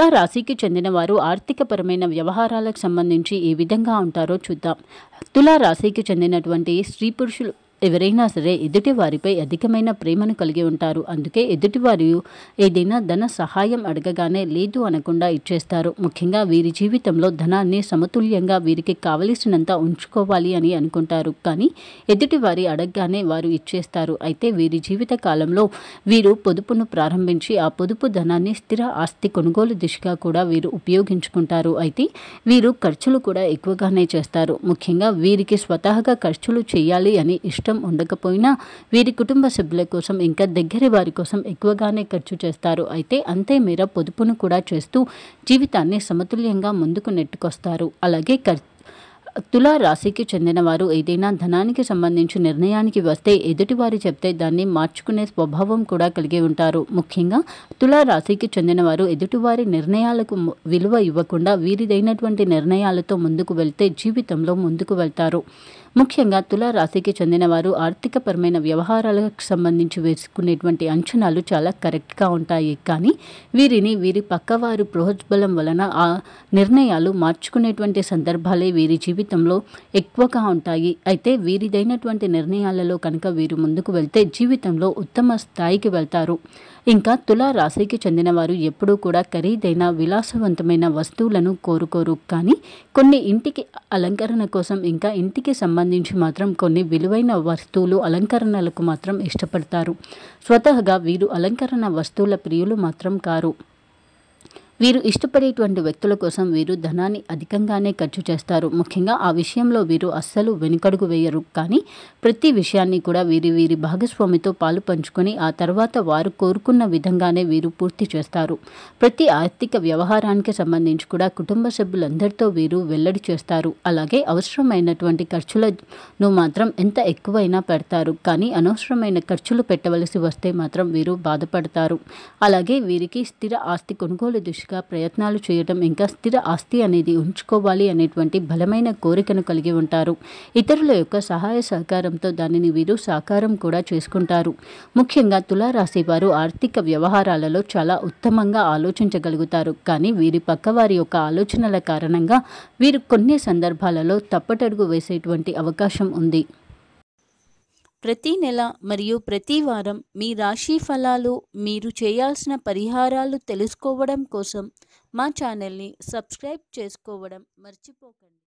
తులా రాశికి చెందిన వారు ఆర్థికపరమైన వ్యవహారాలకు సంబంధించి ఏ విధంగా ఉంటారో చూద్దాం. తులారాశికి చెందినటువంటి స్త్రీ పురుషులు ఎవరైనా సరే ఎదుటి వారిపై అధికమైన ప్రేమను కలిగి ఉంటారు. అందుకే ఎదుటివారు ఏదైనా ధన సహాయం అడగగానే లేదు అనకుండా ఇచ్చేస్తారు. ముఖ్యంగా వీరి జీవితంలో ధనాన్ని సమతుల్యంగా వీరికి కావలసినంత ఉంచుకోవాలి అని అనుకుంటారు. కానీ ఎదుటివారి అడగగానే వారు ఇచ్చేస్తారు. అయితే వీరి జీవిత కాలంలో వీరు పొదుపును ప్రారంభించి ఆ పొదుపు ధనాన్ని స్థిర ఆస్తి కొనుగోలు దిశగా కూడా వీరు ఉపయోగించుకుంటారు. అయితే వీరు ఖర్చులు కూడా ఎక్కువగానే చేస్తారు. ముఖ్యంగా వీరికి స్వతహాగా ఖర్చులు చేయాలి అని ఇష్టం ఉండకపోయినా వీరి కుటుంబ సభ్యుల కోసం ఇంకా దగ్గరి వారి కోసం ఎక్కువగానే ఖర్చు చేస్తారు. అయితే అంతే మేర పొదుపును కూడా చేస్తూ జీవితాన్ని సమతుల్యంగా ముందుకు నెట్టుకొస్తారు. అలాగే ఖర్చు తులా రాశికి చెందినవారు ఏదైనా ధనానికి సంబంధించి నిర్ణయానికి వస్తే ఎదుటివారు చెప్తే దాన్ని మార్చుకునే స్వభావం కూడా కలిగి ఉంటారు. ముఖ్యంగా తులా రాశికి చెందినవారు ఎదుటివారి నిర్ణయాలకు విలువ ఇవ్వకుండా వీరిదైనటువంటి నిర్ణయాలతో ముందుకు వెళ్తే జీవితంలో ముందుకు వెళ్తారు. ముఖ్యంగా తులా రాశికి చెందినవారు ఆర్థికపరమైన వ్యవహారాలకు సంబంధించి వేసుకునేటువంటి అంచనాలు చాలా కరెక్ట్గా ఉంటాయి. కానీ వీరిని వీరి పక్కవారు ప్రోత్బలం వలన ఆ నిర్ణయాలు మార్చుకునేటువంటి సందర్భాలే వీరి జీవితం జీవితంలో ఎక్కువగా ఉంటాయి. అయితే వీరిదైనటువంటి నిర్ణయాలలో కనుక వీరు ముందుకు వెళ్తే జీవితంలో ఉత్తమ స్థాయికి వెళ్తారు. ఇంకా తులా రాశికి చెందిన వారు ఎప్పుడూ కూడా ఖరీదైన విలాసవంతమైన వస్తువులను కోరుకోరు. కానీ కొన్ని ఇంటికి అలంకరణ కోసం ఇంకా ఇంటికి సంబంధించి మాత్రం కొన్ని విలువైన వస్తువులు అలంకరణలకు మాత్రం ఇష్టపడతారు. స్వతహగా వీరు అలంకరణ వస్తువుల ప్రియులు మాత్రం కారు. వీరు ఇష్టపడేటువంటి వ్యక్తుల కోసం వీరు ధనాన్ని అధికంగానే ఖర్చు చేస్తారు. ముఖ్యంగా ఆ విషయంలో వీరు అస్సలు వెనుకడుగు వేయరు. కానీ ప్రతి విషయాన్ని కూడా వీరి వీరి భాగస్వామితో పాలు పంచుకొని ఆ తర్వాత వారు కోరుకున్న విధంగానే వీరు పూర్తి చేస్తారు. ప్రతి ఆర్థిక వ్యవహారానికి సంబంధించి కూడా కుటుంబ సభ్యులందరితో వీరు వెల్లడి చేస్తారు. అలాగే అవసరమైనటువంటి ఖర్చులను మాత్రం ఎంత ఎక్కువైనా పెడతారు. కానీ అనవసరమైన ఖర్చులు పెట్టవలసి వస్తే మాత్రం వీరు బాధపడతారు. అలాగే వీరికి స్థిర ఆస్తి కొనుగోలు దిశగా ప్రయత్నాలు చేయటం ఇంకా స్థిర ఆస్తి అనేది ఉంచుకోవాలి అనేటువంటి బలమైన కోరికను కలిగి ఉంటారు. ఇతరుల యొక్క సహాయ సహకారంతో దానిని వీరు సాకారం కూడా చేసుకుంటారు. ముఖ్యంగా తులారాశి వారు ఆర్థిక వ్యవహారాలలో చాలా ఉత్తమంగా ఆలోచించగలుగుతారు. కానీ వీరి పక్కవారి యొక్క ఆలోచనల కారణంగా వీరు కొన్ని సందర్భాలలో తప్పటడుగు వేసేటువంటి అవకాశం ఉంది. ప్రతి నెల మరియు ప్రతి వారం మీ రాశి ఫలాలు మీరు చేయాల్సిన పరిహారాలు తెలుసుకోవడం కోసం మా ఛానల్ని సబ్స్క్రైబ్ చేసుకోవడం మర్చిపోకండి.